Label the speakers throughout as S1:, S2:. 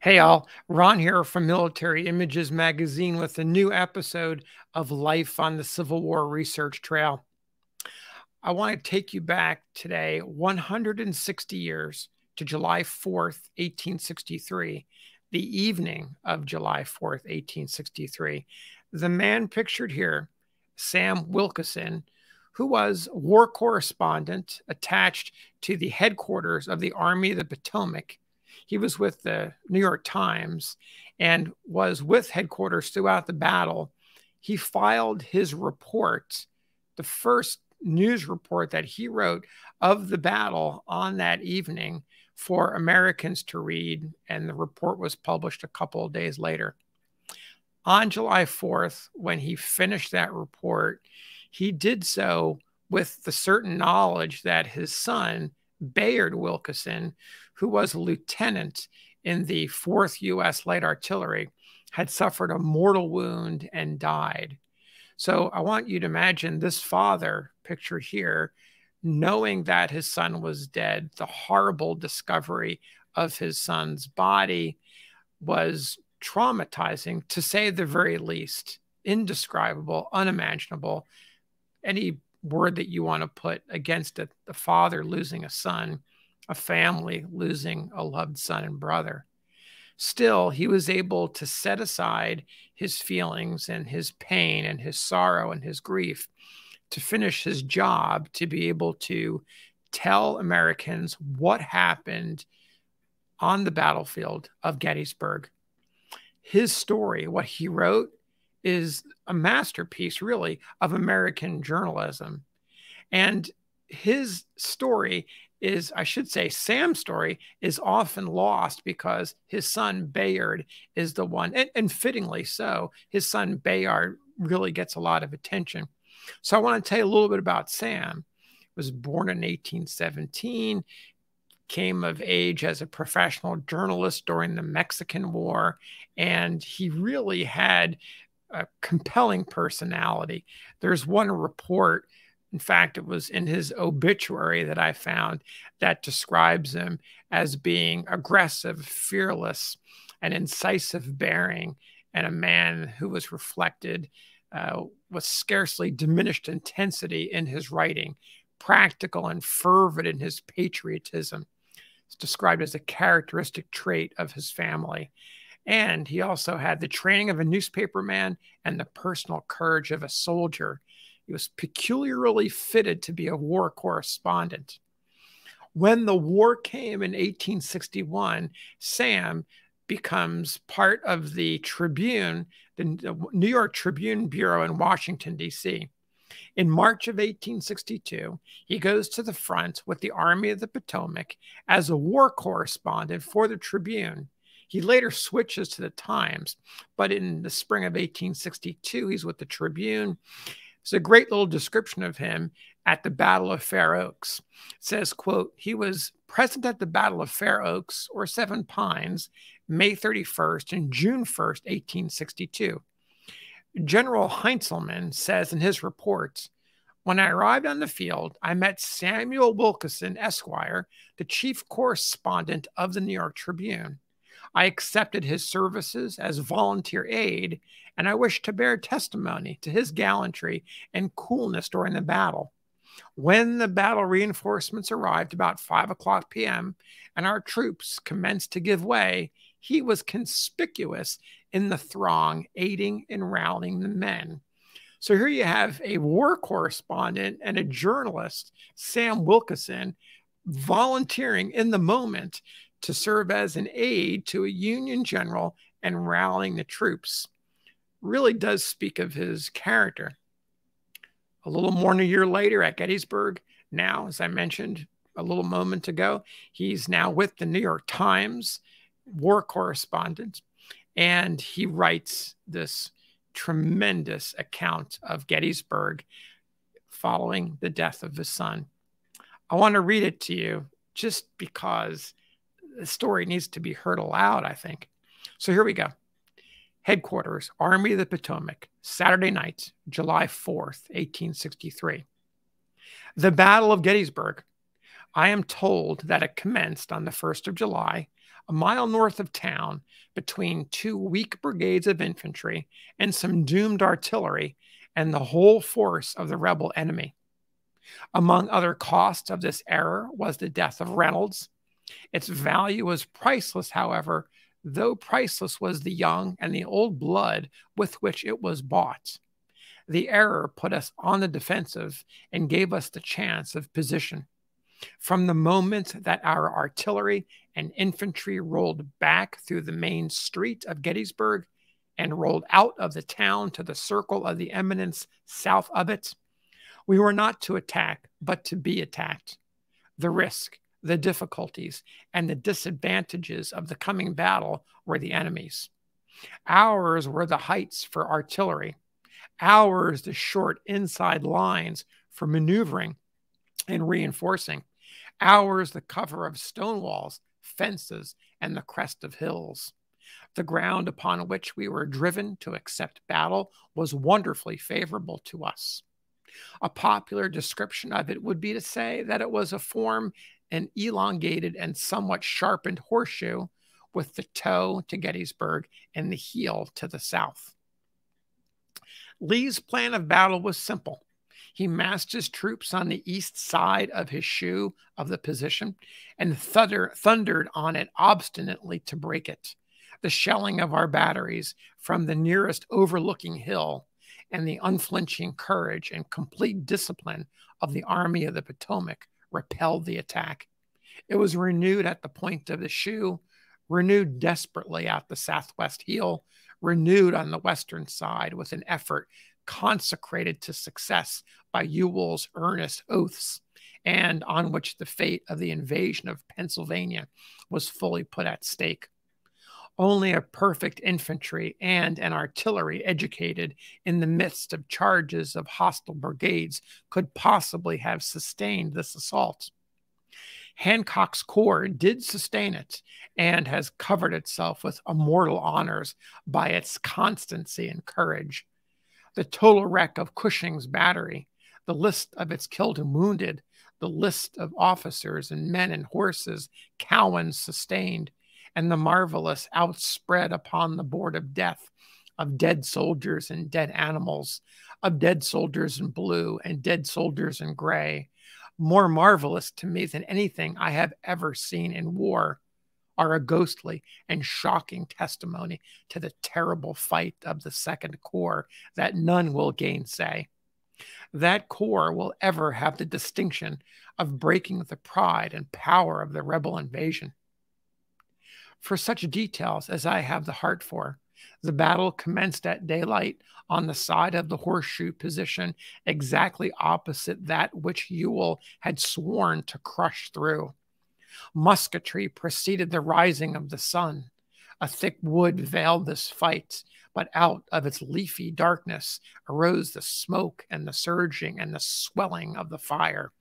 S1: Hey, all. Ron here from Military Images Magazine with a new episode of Life on the Civil War Research Trail. I want to take you back today 160 years to July 4th, 1863, the evening of July 4th, 1863. The man pictured here, Sam Wilkeson, who was war correspondent attached to the headquarters of the Army of the Potomac he was with the New York Times and was with headquarters throughout the battle. He filed his report, the first news report that he wrote of the battle on that evening for Americans to read, and the report was published a couple of days later. On July 4th, when he finished that report, he did so with the certain knowledge that his son, Bayard Wilkeson, who was a lieutenant in the 4th U.S. Light Artillery, had suffered a mortal wound and died. So I want you to imagine this father, picture here, knowing that his son was dead, the horrible discovery of his son's body was traumatizing, to say the very least, indescribable, unimaginable. Any word that you want to put against it, the father losing a son a family losing a loved son and brother. Still, he was able to set aside his feelings and his pain and his sorrow and his grief to finish his job, to be able to tell Americans what happened on the battlefield of Gettysburg. His story, what he wrote, is a masterpiece, really, of American journalism. And his story is, I should say, Sam's story is often lost because his son Bayard is the one, and, and fittingly so, his son Bayard really gets a lot of attention. So I want to tell you a little bit about Sam. He was born in 1817, came of age as a professional journalist during the Mexican War, and he really had a compelling personality. There's one report in fact, it was in his obituary that I found that describes him as being aggressive, fearless, and incisive bearing, and a man who was reflected uh, with scarcely diminished intensity in his writing, practical and fervid in his patriotism. It's described as a characteristic trait of his family. And he also had the training of a newspaperman and the personal courage of a soldier he was peculiarly fitted to be a war correspondent. When the war came in 1861, Sam becomes part of the Tribune, the uh, New York Tribune Bureau in Washington, D.C. In March of 1862, he goes to the front with the Army of the Potomac as a war correspondent for the Tribune. He later switches to the Times, but in the spring of 1862, he's with the Tribune. It's a great little description of him at the Battle of Fair Oaks. It says, quote, he was present at the Battle of Fair Oaks or Seven Pines, May 31st and June 1st, 1862. General Heintzelman says in his reports, when I arrived on the field, I met Samuel Wilkeson, Esquire, the chief correspondent of the New York Tribune. I accepted his services as volunteer aide, and I wish to bear testimony to his gallantry and coolness during the battle. When the battle reinforcements arrived about 5 o'clock p.m. and our troops commenced to give way, he was conspicuous in the throng, aiding and rallying the men. So here you have a war correspondent and a journalist, Sam Wilkeson, volunteering in the moment to serve as an aide to a Union general and rallying the troops really does speak of his character. A little more than a year later at Gettysburg, now, as I mentioned a little moment ago, he's now with the New York Times, war correspondent, and he writes this tremendous account of Gettysburg following the death of his son. I want to read it to you just because the story needs to be heard aloud, I think. So here we go. Headquarters, Army of the Potomac, Saturday night, July 4th, 1863. The Battle of Gettysburg. I am told that it commenced on the 1st of July a mile north of town, between two weak brigades of infantry and some doomed artillery, and the whole force of the rebel enemy. Among other costs of this error was the death of Reynolds. Its value was priceless, however, though priceless was the young and the old blood with which it was bought. The error put us on the defensive and gave us the chance of position. From the moment that our artillery and infantry rolled back through the main street of Gettysburg and rolled out of the town to the circle of the eminence south of it, we were not to attack, but to be attacked. The risk, the difficulties, and the disadvantages of the coming battle were the enemy's. Ours were the heights for artillery, ours the short inside lines for maneuvering and reinforcing, ours the cover of stone walls, fences, and the crest of hills. The ground upon which we were driven to accept battle was wonderfully favorable to us. A popular description of it would be to say that it was a form an elongated and somewhat sharpened horseshoe with the toe to Gettysburg and the heel to the south. Lee's plan of battle was simple. He massed his troops on the east side of his shoe of the position and thunder, thundered on it obstinately to break it. The shelling of our batteries from the nearest overlooking hill and the unflinching courage and complete discipline of the Army of the Potomac repelled the attack. It was renewed at the point of the shoe, renewed desperately at the southwest heel, renewed on the western side with an effort consecrated to success by Ewell's earnest oaths, and on which the fate of the invasion of Pennsylvania was fully put at stake. Only a perfect infantry and an artillery educated in the midst of charges of hostile brigades could possibly have sustained this assault. Hancock's Corps did sustain it and has covered itself with immortal honors by its constancy and courage. The total wreck of Cushing's battery, the list of its killed and wounded, the list of officers and men and horses Cowan sustained, and the marvelous outspread upon the board of death of dead soldiers and dead animals, of dead soldiers in blue and dead soldiers in gray. More marvelous to me than anything I have ever seen in war are a ghostly and shocking testimony to the terrible fight of the Second Corps that none will gainsay. That corps will ever have the distinction of breaking the pride and power of the rebel invasion. For such details as I have the heart for, the battle commenced at daylight on the side of the horseshoe position, exactly opposite that which Ewell had sworn to crush through. Musketry preceded the rising of the sun. A thick wood veiled this fight, but out of its leafy darkness arose the smoke and the surging and the swelling of the fire.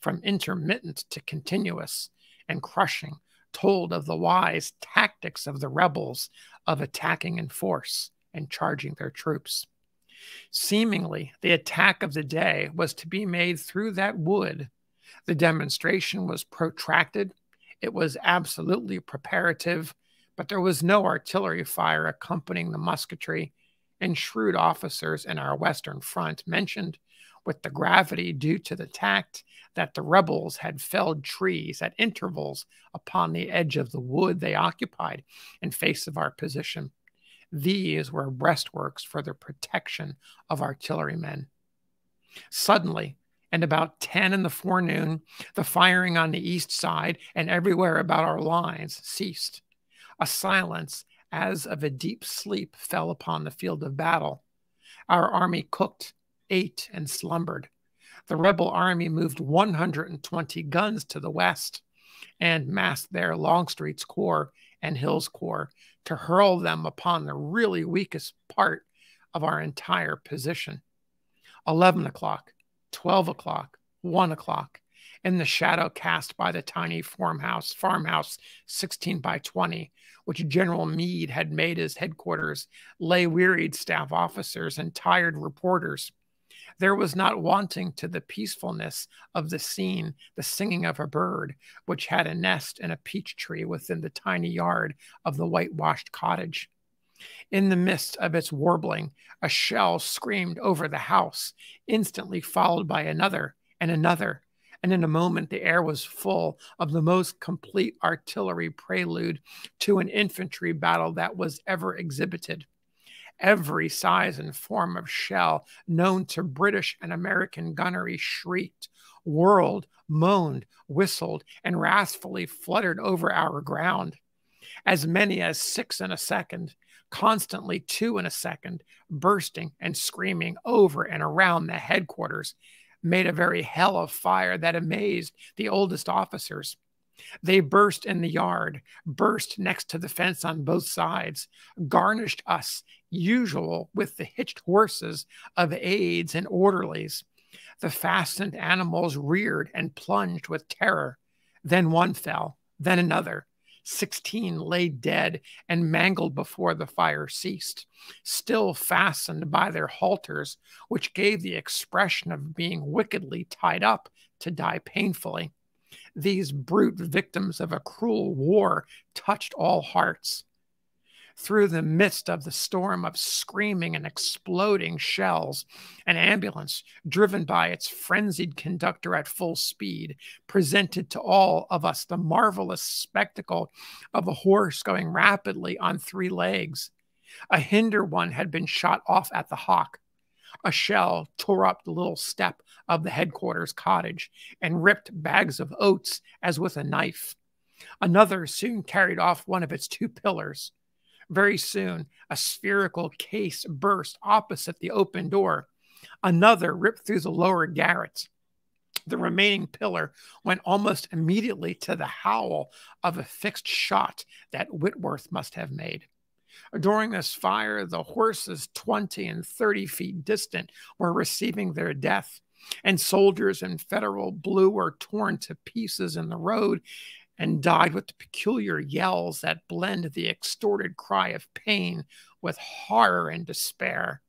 S1: From intermittent to continuous and crushing, told of the wise tactics of the rebels of attacking in force and charging their troops. Seemingly, the attack of the day was to be made through that wood. The demonstration was protracted, it was absolutely preparative, but there was no artillery fire accompanying the musketry, and shrewd officers in our Western front mentioned with the gravity due to the tact that the rebels had felled trees at intervals upon the edge of the wood they occupied in face of our position. These were breastworks for the protection of artillerymen. Suddenly, and about 10 in the forenoon, the firing on the east side and everywhere about our lines ceased. A silence as of a deep sleep fell upon the field of battle. Our army cooked ate, and slumbered. The rebel army moved 120 guns to the west and massed there Longstreet's Corps and Hill's Corps to hurl them upon the really weakest part of our entire position. 11 o'clock, 12 o'clock, 1 o'clock, in the shadow cast by the tiny farmhouse, farmhouse 16 by 20, which General Meade had made his headquarters, lay wearied staff officers and tired reporters There was not wanting to the peacefulness of the scene the singing of a bird, which had a nest in a peach tree within the tiny yard of the whitewashed cottage. In the midst of its warbling, a shell screamed over the house, instantly followed by another and another. And in a moment, the air was full of the most complete artillery prelude to an infantry battle that was ever exhibited every size and form of shell known to British and American gunnery shrieked, whirled, moaned, whistled, and wrathfully fluttered over our ground. As many as six in a second, constantly two in a second, bursting and screaming over and around the headquarters, made a very hell of fire that amazed the oldest officers. They burst in the yard, burst next to the fence on both sides, garnished us, usual with the hitched horses of aides and orderlies. The fastened animals reared and plunged with terror. Then one fell, then another. Sixteen lay dead and mangled before the fire ceased, still fastened by their halters, which gave the expression of being wickedly tied up to die painfully. These brute victims of a cruel war touched all hearts. Through the midst of the storm of screaming and exploding shells, an ambulance, driven by its frenzied conductor at full speed, presented to all of us the marvelous spectacle of a horse going rapidly on three legs. A hinder one had been shot off at the hock. A shell tore up the little step of the headquarters cottage and ripped bags of oats as with a knife. Another soon carried off one of its two pillars. Very soon, a spherical case burst opposite the open door. Another ripped through the lower garret. The remaining pillar went almost immediately to the howl of a fixed shot that Whitworth must have made. During this fire, the horses 20 and 30 feet distant were receiving their death, and soldiers in federal blue were torn to pieces in the road and died with the peculiar yells that blend the extorted cry of pain with horror and despair.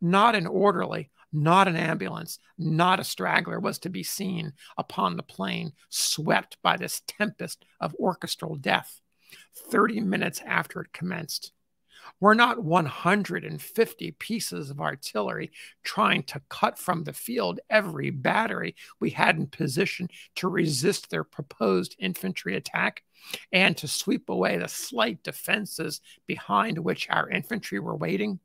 S1: Not an orderly, not an ambulance, not a straggler was to be seen upon the plain, swept by this tempest of orchestral death. Thirty minutes after it commenced, we're not 150 pieces of artillery trying to cut from the field every battery we had in position to resist their proposed infantry attack and to sweep away the slight defenses behind which our infantry were waiting.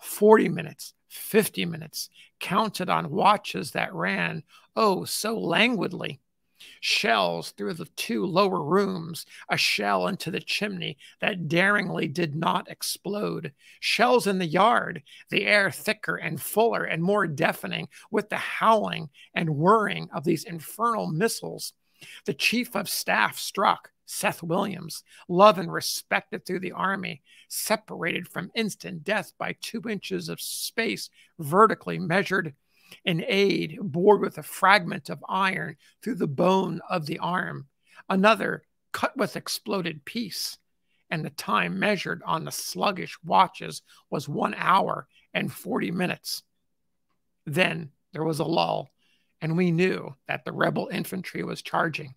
S1: 40 minutes, 50 minutes, counted on watches that ran, oh, so languidly shells through the two lower rooms, a shell into the chimney that daringly did not explode, shells in the yard, the air thicker and fuller and more deafening with the howling and whirring of these infernal missiles. The chief of staff struck. Seth Williams, loved and respected through the army, separated from instant death by two inches of space vertically measured an aide bored with a fragment of iron through the bone of the arm, another cut with exploded piece, and the time measured on the sluggish watches was one hour and 40 minutes. Then there was a lull, and we knew that the rebel infantry was charging.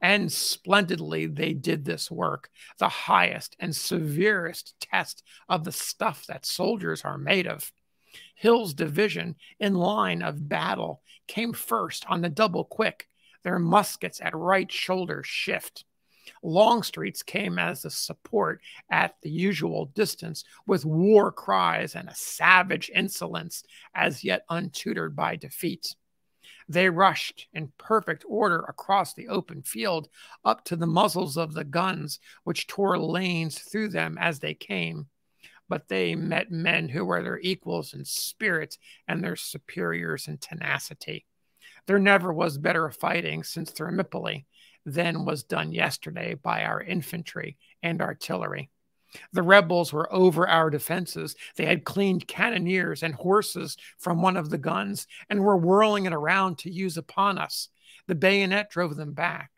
S1: And splendidly they did this work, the highest and severest test of the stuff that soldiers are made of. Hill's division in line of battle came first on the double quick, their muskets at right shoulder shift. Longstreet's came as a support at the usual distance with war cries and a savage insolence as yet untutored by defeat. They rushed in perfect order across the open field up to the muzzles of the guns, which tore lanes through them as they came but they met men who were their equals in spirit and their superiors in tenacity. There never was better fighting since Thermopylae than was done yesterday by our infantry and artillery. The rebels were over our defenses. They had cleaned cannoneers and horses from one of the guns and were whirling it around to use upon us. The bayonet drove them back.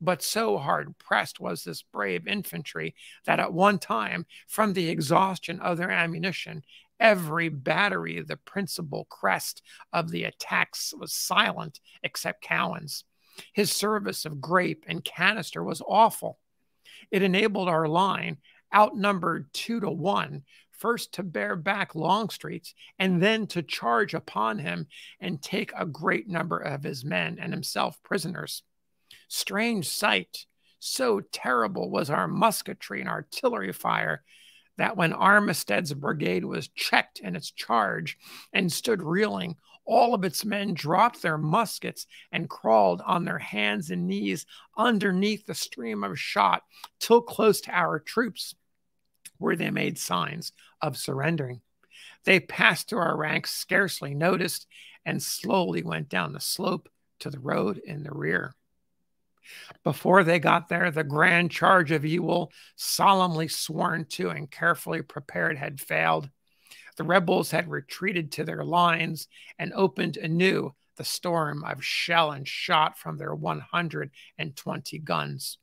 S1: But so hard pressed was this brave infantry that at one time, from the exhaustion of their ammunition, Every battery, of the principal crest of the attacks, was silent except Cowan's. His service of grape and canister was awful. It enabled our line, outnumbered two to one, first to bear back Longstreet's and then to charge upon him and take a great number of his men and himself prisoners. Strange sight! So terrible was our musketry and artillery fire that when Armistead's brigade was checked in its charge and stood reeling, all of its men dropped their muskets and crawled on their hands and knees underneath the stream of shot till close to our troops, where they made signs of surrendering. They passed through our ranks, scarcely noticed, and slowly went down the slope to the road in the rear. Before they got there, the grand charge of Ewell, solemnly sworn to and carefully prepared, had failed. The rebels had retreated to their lines and opened anew the storm of shell and shot from their 120 guns.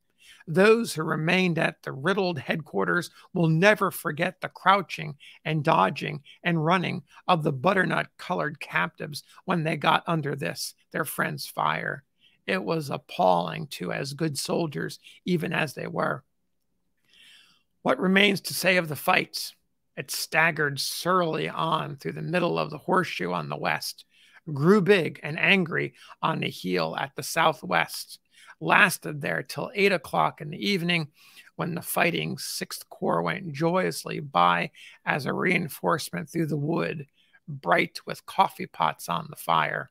S1: Those who remained at the riddled headquarters will never forget the crouching and dodging and running of the butternut colored captives when they got under this, their friend's fire. It was appalling to as good soldiers, even as they were. What remains to say of the fights? It staggered surlily on through the middle of the horseshoe on the west, grew big and angry on the heel at the southwest, lasted there till eight o'clock in the evening, when the fighting Sixth Corps went joyously by as a reinforcement through the wood, bright with coffee pots on the fire.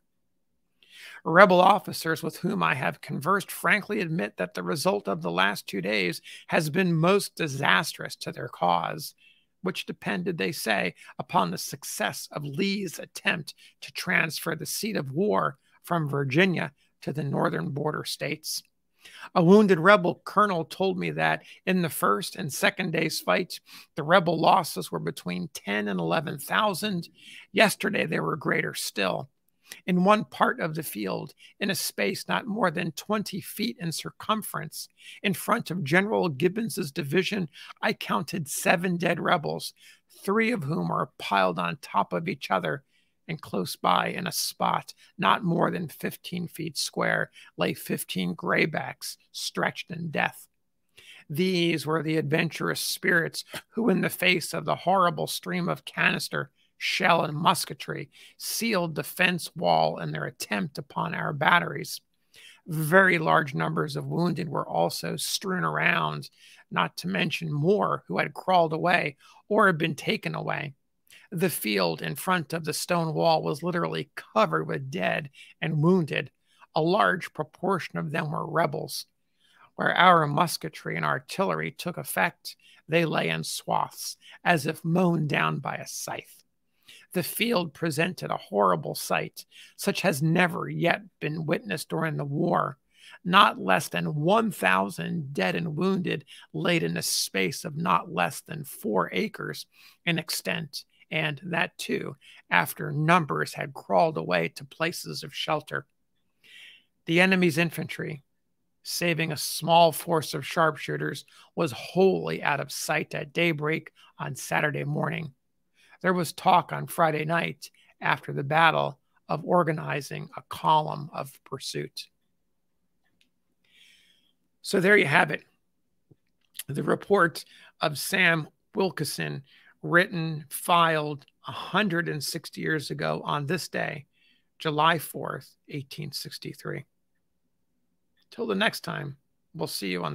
S1: Rebel officers with whom I have conversed frankly admit that the result of the last two days has been most disastrous to their cause, which depended, they say, upon the success of Lee's attempt to transfer the seat of war from Virginia to the northern border states. A wounded rebel colonel told me that in the first and second day's fights, the rebel losses were between 10 and 11,000. Yesterday, they were greater still in one part of the field in a space not more than 20 feet in circumference. In front of General Gibbons's division, I counted seven dead rebels, three of whom are piled on top of each other. And close by, in a spot not more than 15 feet square, lay 15 graybacks stretched in death. These were the adventurous spirits who, in the face of the horrible stream of canister, shell, and musketry sealed the fence wall and their attempt upon our batteries. Very large numbers of wounded were also strewn around, not to mention more who had crawled away or had been taken away. The field in front of the stone wall was literally covered with dead and wounded. A large proportion of them were rebels. Where our musketry and artillery took effect, they lay in swaths, as if mown down by a scythe the field presented a horrible sight, such has never yet been witnessed during the war. Not less than 1,000 dead and wounded laid in a space of not less than four acres in extent, and that too after numbers had crawled away to places of shelter. The enemy's infantry, saving a small force of sharpshooters, was wholly out of sight at daybreak on Saturday morning. There was talk on Friday night after the battle of organizing a column of pursuit. So there you have it. The report of Sam Wilkeson, written, filed 160 years ago on this day, July 4th, 1863. Till the next time, we'll see you on the